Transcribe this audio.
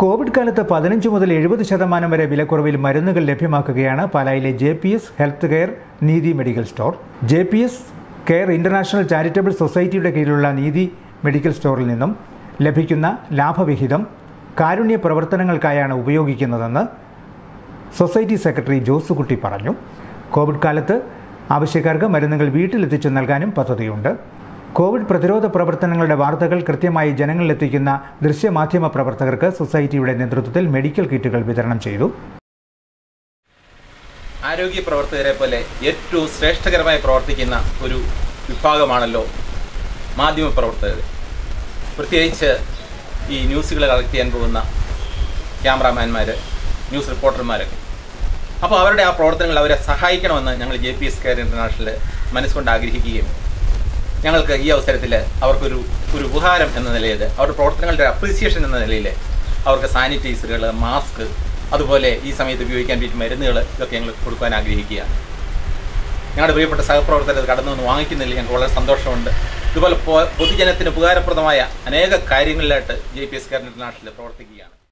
Covid കാലത്ത് പതിനഞ്ച് മുതൽ എഴുപത് ശതമാനം വരെ വിലക്കുറവിൽ മരുന്നുകൾ ലഭ്യമാക്കുകയാണ് പാലായിലെ J P S health care Neethi medical store. J P S care international charitable സൊസൈറ്റിയുടെ കീഴിലുള്ള നീതി മെഡിക്കൽ സ്റ്റോറിൽ നിന്നും ലഭിക്കുന്ന ലാഭവിഹിതം കാരുണ്യ പ്രവർത്തനങ്ങൾക്കായാണ് ഉപയോഗിക്കുന്നതെന്ന് സൊസൈറ്റി സെക്രട്ടറി ജോസുകുട്ടി പറഞ്ഞു. കോവിഡ് കാലത്ത് ആവശ്യക്കാർക്ക് മരുന്നുകൾ വീട്ടിലെത്തിച്ചു നൽകാനും പദ്ധതിയുണ്ട്. കോവിഡ് പ്രതിരോധ പ്രവർത്തനങ്ങളുടെ വാർത്തകൾ കൃത്യമായി ജനങ്ങളിലെത്തിക്കുന്ന ദൃശ്യമാധ്യമ പ്രവർത്തകർക്ക് സൊസൈറ്റിയുടെ നേതൃത്വത്തിൽ മെഡിക്കൽ കിറ്റുകൾ വിതരണം ചെയ്തു. ആരോഗ്യ പ്രവർത്തകരെ പോലെ ഏറ്റവും ശ്രേഷ്ഠകരമായി പ്രവർത്തിക്കുന്ന ഒരു വിഭാഗമാണല്ലോ മാധ്യമ പ്രവർത്തകർ. പ്രത്യേകിച്ച് ഈ ന്യൂസുകൾ കളക്ട് ചെയ്യാൻ പോകുന്ന ക്യാമറാമാൻമാർ ന്യൂസ് റിപ്പോർട്ടർമാരൊക്കെ. അപ്പോൾ അവരുടെ ആ പ്രവർത്തനങ്ങൾ അവരെ സഹായിക്കണമെന്ന് ഞങ്ങൾ J P S care international മനസ്സുകൊണ്ട് ആഗ്രഹിക്കുകയും ഞങ്ങൾക്ക് ഈ അവസരത്തിൽ അവർക്കൊരു ഒരു ഉപഹാരം എന്ന നിലയിൽ അവരുടെ പ്രവർത്തനങ്ങളുടെ അപ്രീസിയേഷൻ എന്ന നിലയിൽ അവർക്ക് സാനിറ്റൈസറുകൾ മാസ്ക് അതുപോലെ ഈ സമയത്ത് ഉപയോഗിക്കാൻ പറ്റിയ മരുന്നുകൾ ഇതൊക്കെ ഞങ്ങൾ കൊടുക്കാൻ ആഗ്രഹിക്കുകയാണ്. ഞങ്ങളുടെ പ്രിയപ്പെട്ട സഹപ്രവർത്തകർ കടന്നു വന്ന് വാങ്ങിക്കുന്നതിൽ ഞങ്ങൾക്ക് വളരെ സന്തോഷമുണ്ട്. ഇതുപോലെ പൊതുജനത്തിന് ഉപകാരപ്രദമായ അനേക കാര്യങ്ങളിലായിട്ട് J P S care international പ്രവർത്തിക്കുകയാണ്.